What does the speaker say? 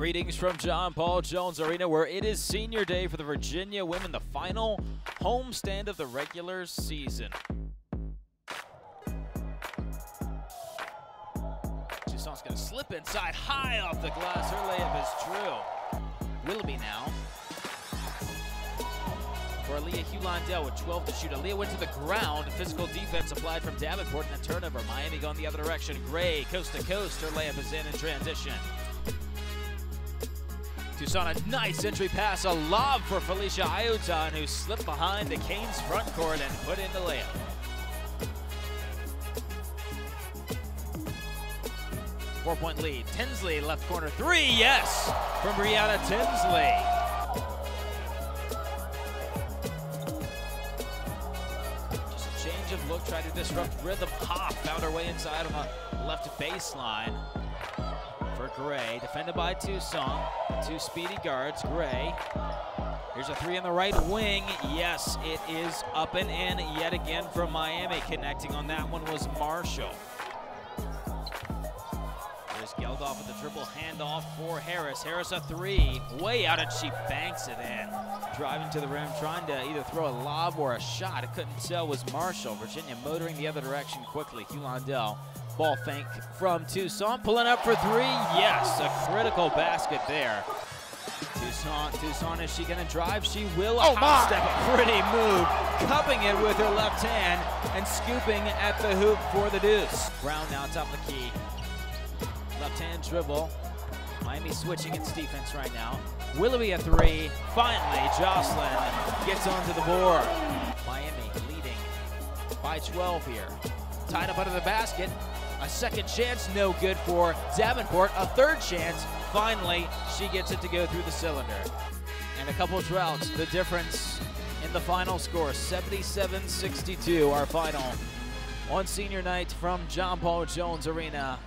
Greetings from John Paul Jones Arena, where it is senior day for the Virginia women, the final homestand of the regular season. Toussaint's going to slip inside, high off the glass. Her layup is true. Willoughby now. For Aliyah Hugh with 12 to shoot. Aliyah went to the ground. Physical defense applied from Davenport and a turnover. Miami going the other direction. Gray, coast to coast. Her layup is in in transition. Toussaint, a nice entry pass, a lob for Felicia Aiyeotan, who slipped behind the Canes front court and put in the layup. Four-point lead. Tinsley, left corner three, yes, from Brianna Tinsley. Just a change of look, tried to disrupt rhythm. Hof found her way inside on the left baseline for Gray. Defended by Toussaint. Two speedy guards. Gray. Here's a three in the right wing. Yes, it is up and in yet again from Miami. Connecting on that one was Marshall. There's Geldof with the triple handoff for Harris. Harris a three. Way out and she banks it in. Driving to the rim, trying to either throw a lob or a shot. I couldn't tell was Marshall. Virginia motoring the other direction quickly. Huland El Ball fake from Toussaint, pulling up for three. Yes, a critical basket there. Toussaint, Toussaint, is she going to drive? She will. Oh, my. Step, pretty move. Cupping it with her left hand and scooping at the hoop for the deuce. Brown now top of the key. Left hand dribble. Miami switching its defense right now. Willoughby a three. Finally, Jocelyn gets onto the board. Miami leading by 12 here. Tied up under the basket. A second chance, no good for Davenport. A third chance, finally, she gets it to go through the cylinder. And a couple of droughts, the difference in the final score 77 62, our final on senior night from John Paul Jones Arena.